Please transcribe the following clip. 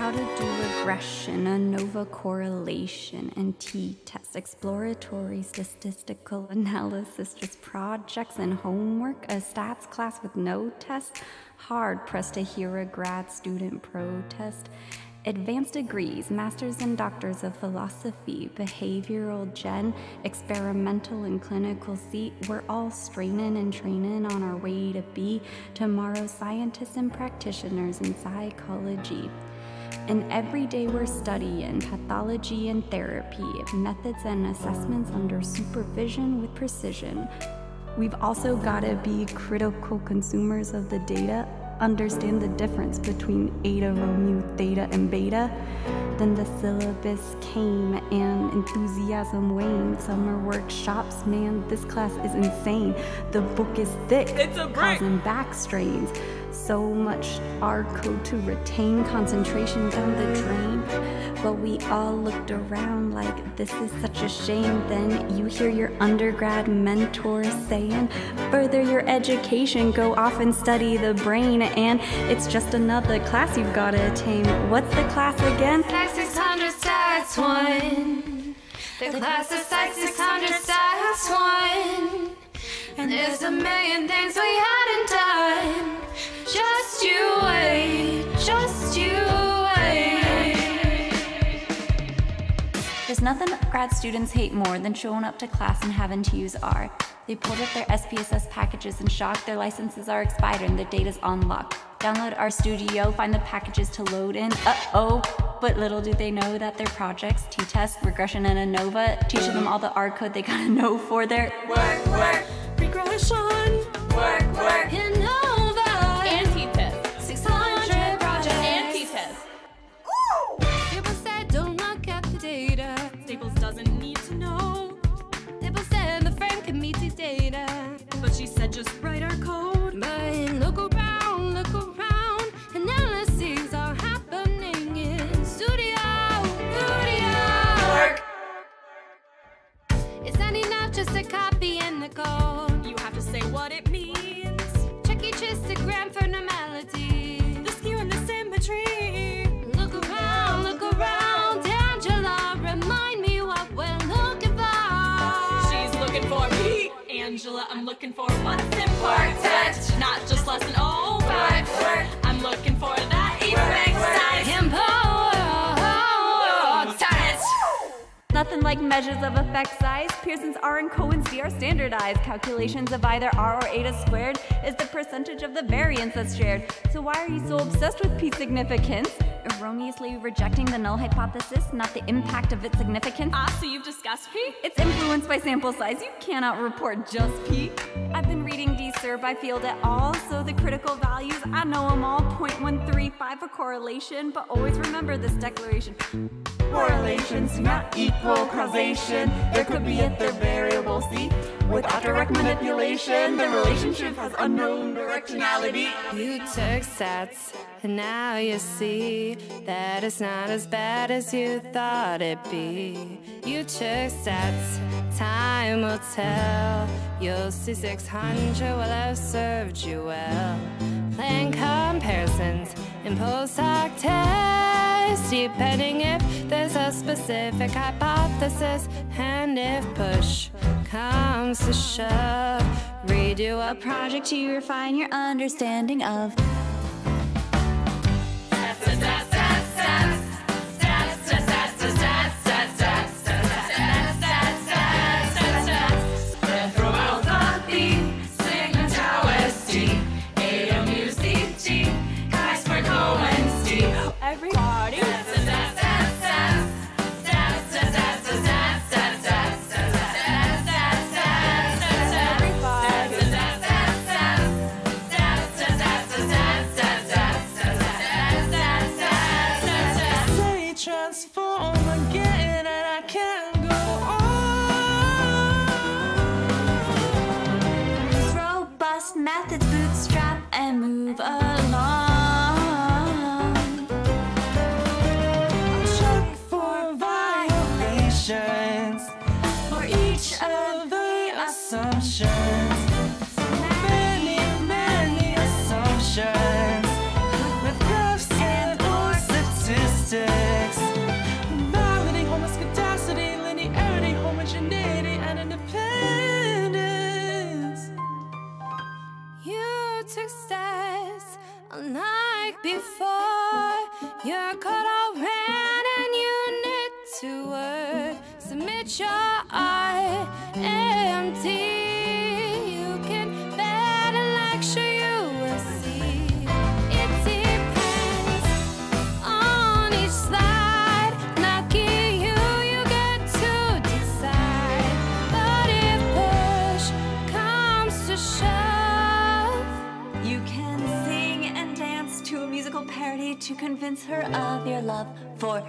how to do regression, ANOVA correlation, and t-test, exploratory statistical analysis, just projects and homework, a stats class with no test, hard pressed to hear a grad student protest, advanced degrees, masters and doctors of philosophy, behavioral gen, experimental and clinical seat, we're all straining and training on our way to be tomorrow's scientists and practitioners in psychology. And every day we're studying pathology and therapy, methods and assessments under supervision with precision. We've also got to be critical consumers of the data understand the difference between eta, mu, theta, and beta. Then the syllabus came and enthusiasm waned. Summer workshops, man, this class is insane. The book is thick, it's a break. causing back strains. So much R code to retain concentration down the drain. But we all looked around like this is such a shame. Then you hear your undergrad mentor saying, further your education, go off and study the brain. And it's just another class you've got to attain. What's the class again? Psych 600 stats 1. The class is Psych 600 stats 1. And there's a million things we hadn't done. Just you wait, just you wait. There's nothing grad students hate more than showing up to class and having to use R. They pulled up their SPSS packages in shock, their licenses are expired and their data's on lock. Download Studio, find the packages to load in. Uh oh, but little do they know that their projects, t-test, regression, and ANOVA, teaching them all the R code they gotta know for their Work, work, Regression, work, work. ANOVA, doesn't need to know. People said the frame can meet the data. But she said just write our code. Angela, I'm looking for what's important. Not just lesson O, but work. I'm looking for that effect size. Important. Nothing like measures of effect size. Pearson's R and Cohen's D are standardized. Calculations of either R or eta squared is the percentage of the variance that's shared. So why are you so obsessed with p significance? Erroneously rejecting the null hypothesis, not the impact of its significance. Ah, so you've discussed P? It's influenced by sample size. You cannot report just p. I've been reading DSUR by field at all, so the critical values, I know them all. 0.135 for correlation, but always remember this declaration. Correlations not equal causation. There could be a third variable C. Without direct manipulation, the relationship has unknown directionality. You took stats, and now you see that it's not as bad as you thought it'd be. You took stats, time will tell. You'll see 600 will have served you well. Planned comparisons in post hoc tests, depending if there's a specific hypothesis, and if push comes to shove, redo a project to refine your understanding of. Everybody. bootstrap and move along. I'll for violations for each of the assumptions. Many, many assumptions with graphs and statistics. Linearity, homogeneity, and independence. You're all ran and you need to word. Submit your musical parody to convince her of your love for